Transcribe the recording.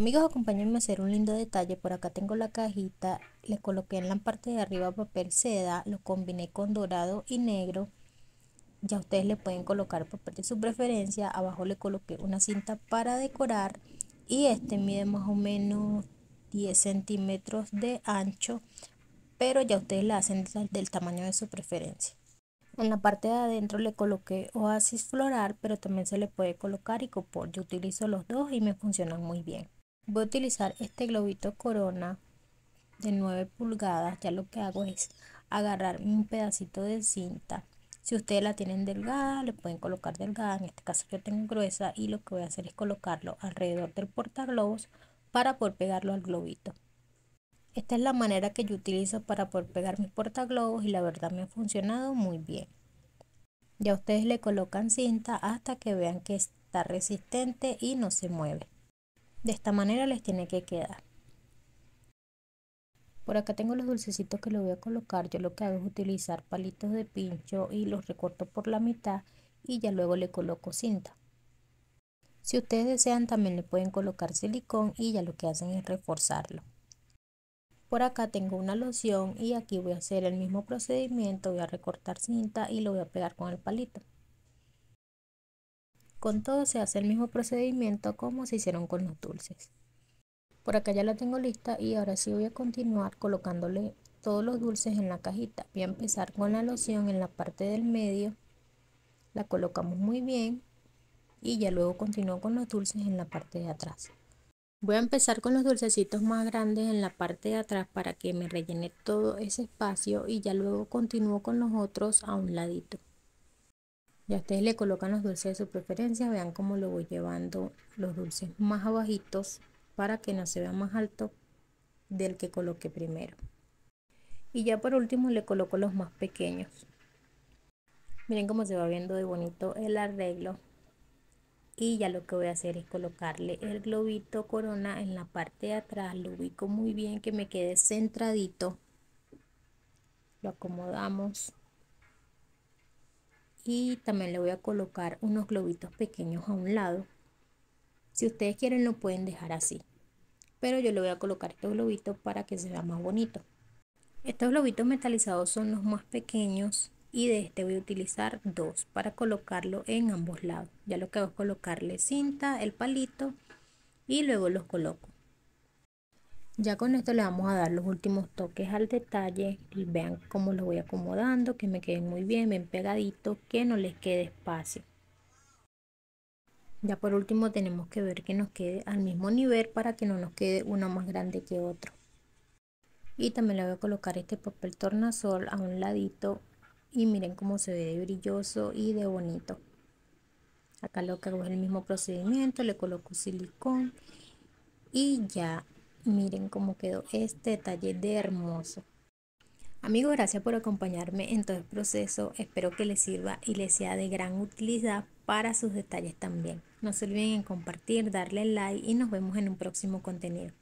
Amigos, acompáñenme a hacer un lindo detalle. Por acá tengo la cajita, le coloqué en la parte de arriba papel seda, lo combiné con dorado y negro. Ya ustedes le pueden colocar papel de su preferencia. Abajo le coloqué una cinta para decorar y este mide más o menos 10 centímetros de ancho, pero ya ustedes la hacen del tamaño de su preferencia. En la parte de adentro le coloqué oasis floral, pero también se le puede colocar icopor. Yo utilizo los dos y me funcionan muy bien. Voy a utilizar este globito corona de 9 pulgadas. Ya lo que hago es agarrar un pedacito de cinta. Si ustedes la tienen delgada, le pueden colocar delgada. En este caso yo tengo gruesa y lo que voy a hacer es colocarlo alrededor del portaglobos para poder pegarlo al globito. Esta es la manera que yo utilizo para poder pegar mis portaglobos y la verdad me ha funcionado muy bien. Ya ustedes le colocan cinta hasta que vean que está resistente y no se mueve. De esta manera les tiene que quedar. Por acá tengo los dulcecitos que le voy a colocar. Yo lo que hago es utilizar palitos de pincho y los recorto por la mitad y ya luego le coloco cinta. Si ustedes desean también le pueden colocar silicón y ya lo que hacen es reforzarlo. Por acá tengo una loción y aquí voy a hacer el mismo procedimiento. Voy a recortar cinta y lo voy a pegar con el palito. Con todo se hace el mismo procedimiento como se hicieron con los dulces. Por acá ya la tengo lista y ahora sí voy a continuar colocándole todos los dulces en la cajita. Voy a empezar con la loción en la parte del medio. La colocamos muy bien y ya luego continúo con los dulces en la parte de atrás. Voy a empezar con los dulcecitos más grandes en la parte de atrás para que me rellene todo ese espacio y ya luego continúo con los otros a un ladito. Ya ustedes le colocan los dulces de su preferencia, vean cómo lo voy llevando los dulces más abajitos para que no se vea más alto del que coloqué primero. Y ya por último le coloco los más pequeños. Miren cómo se va viendo de bonito el arreglo. Y ya lo que voy a hacer es colocarle el globito corona en la parte de atrás. Lo ubico muy bien que me quede centradito. Lo acomodamos y también le voy a colocar unos globitos pequeños a un lado. Si ustedes quieren lo pueden dejar así, pero yo le voy a colocar estos globitos para que se vea más bonito. Estos globitos metalizados son los más pequeños y de este voy a utilizar dos para colocarlo en ambos lados. Ya lo que hago es colocarle cinta, el palito y luego los coloco. Ya con esto le vamos a dar los últimos toques al detalle y vean cómo lo voy acomodando, que me queden muy bien, bien pegaditos, que no les quede espacio. Ya por último tenemos que ver que nos quede al mismo nivel para que no nos quede uno más grande que otro. Y también le voy a colocar este papel tornasol a un ladito y miren cómo se ve brilloso y de bonito. Acá lo que hago es el mismo procedimiento, le coloco silicón y ya Miren cómo quedó este detalle de hermoso. Amigos, gracias por acompañarme en todo el proceso. Espero que les sirva y les sea de gran utilidad para sus detalles también. No se olviden en compartir, darle like y nos vemos en un próximo contenido.